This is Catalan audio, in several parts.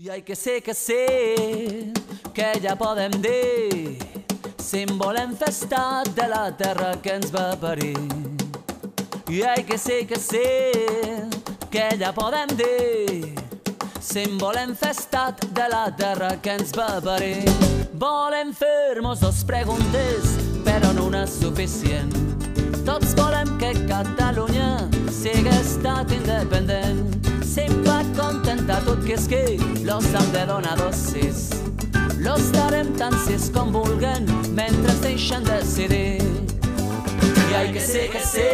I ai que sé que sé que ja podem dir si en volem de la terra que ens va parir. I ai que sé que sé que ja podem dir si en volem fer estat de la terra que ens va parir. Volem fer-nos dos preguntes, però no una suficient. Tots volem que Catalunya sigui estat independent. Sempre contenta tot que és que los han de donar dos sis. Los darem tant sis com vulguen mentre es deixen decidir. I ai que sé que sé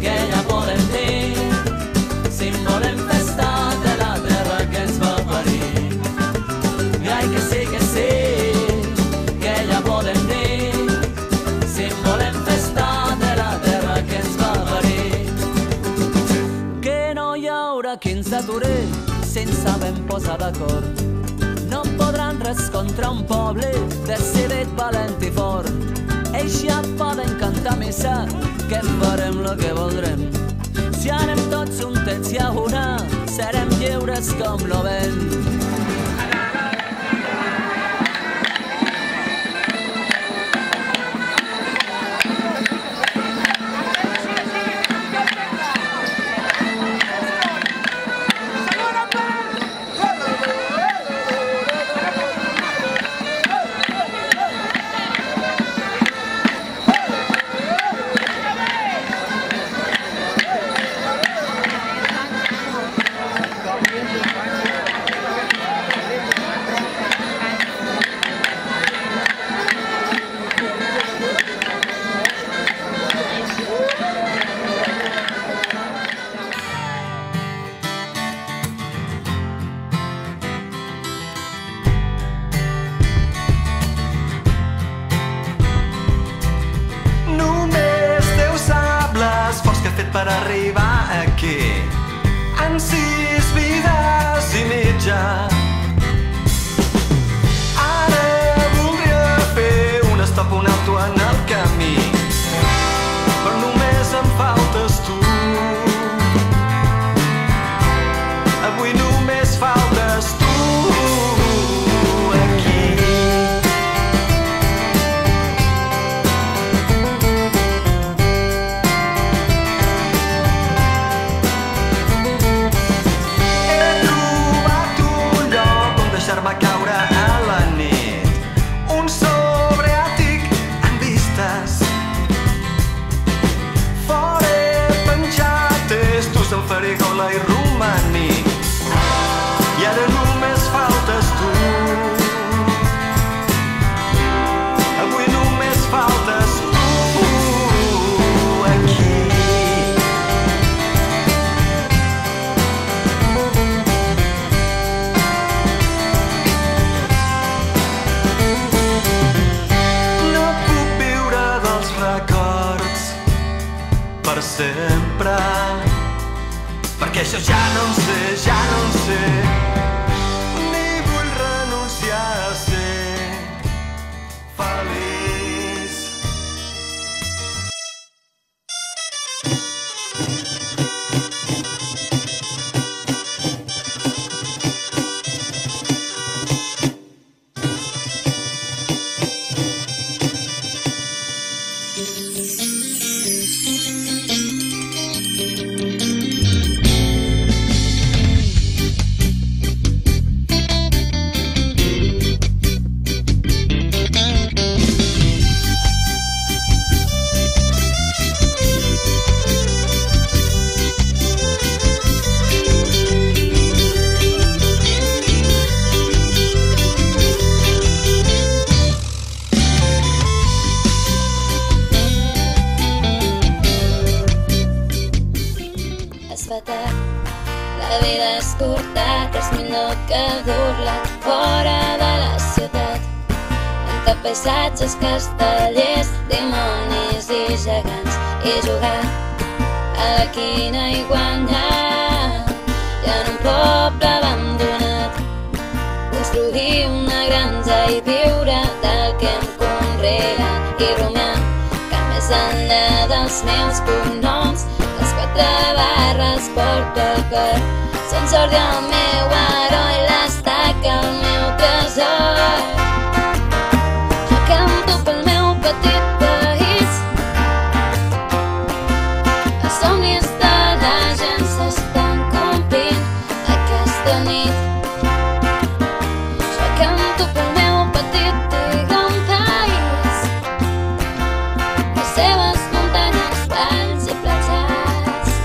que ja podem dir si en volem fer estat de la terra que ens va parir. I ai que sé que sé que ja podem dir si en volem fer estat de la terra que ens va parir. Que no hi haurà qui ens aturi si ens sabem posar d'acord. No podran res contra un poble decidit, valent i fort. Ells ja poden cantar missa, que farem el que voldrem. Si anem tots juntets i a una, serem lliures com lo vent. Fet per arribar aquí. En sis vides i mitja. Ara voldria fer un stop, un alto farigola i romaní. I ara només faltes tu. Avui només faltes tu aquí. No puc viure dels records per sempre perquè això ja no en curta, és millor que dur-la fora de la ciutat. Entre paisatges, castellers, dimonis i gegants, i jugar a la quina i guanyar. I en un poble abandonat, construir una granja i viure del que hem conreat i rumiar que més enllà dels meus cognoms les quatre barres porto al cor Sant Jordi el meu heroi, l'estaca el meu tresor. Jo canto pel meu petit país, els somnis de la gent s'estan complint aquesta nit. Jo canto pel meu petit i gran país, les seves muntanyes, valls i platges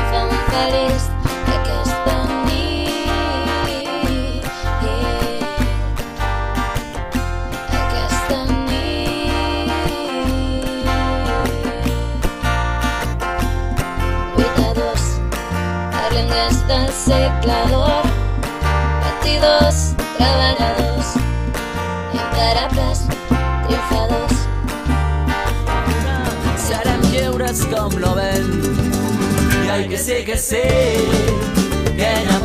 em fan feliç. Segle d'or, patidors, treballadors, imparables, triomfadors. Serem lliures com lo vent i hay que sí que sí que ja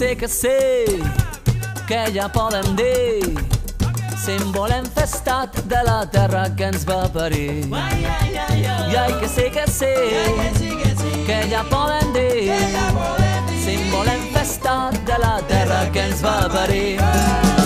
hay que sí que ja podem dir si volem festat de la terra que ens va parir. I ai que sí que sí, que ja poden dir, si volem festat de la terra que ens va parir.